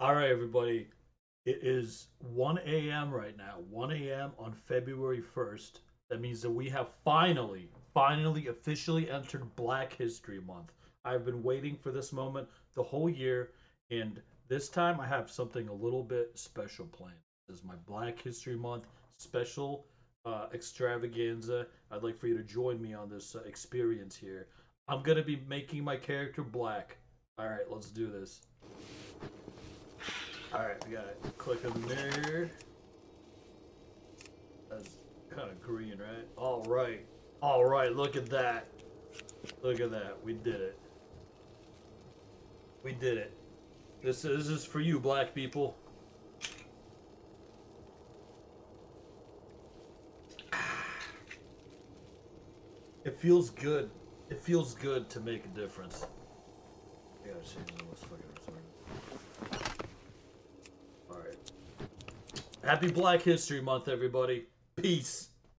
All right, everybody. It is 1 a.m. right now. 1 a.m. on February 1st. That means that we have finally, finally, officially entered Black History Month. I've been waiting for this moment the whole year, and this time I have something a little bit special planned. This is my Black History Month special uh, extravaganza. I'd like for you to join me on this uh, experience here. I'm gonna be making my character black. All right, let's do this. All right, we got it. Click on there. That's kind of green, right? All right, all right. Look at that. Look at that. We did it. We did it. This is, this is for you, black people. It feels good. It feels good to make a difference. Gotta change this fucking retarded. Alright. Happy Black History Month, everybody. Peace.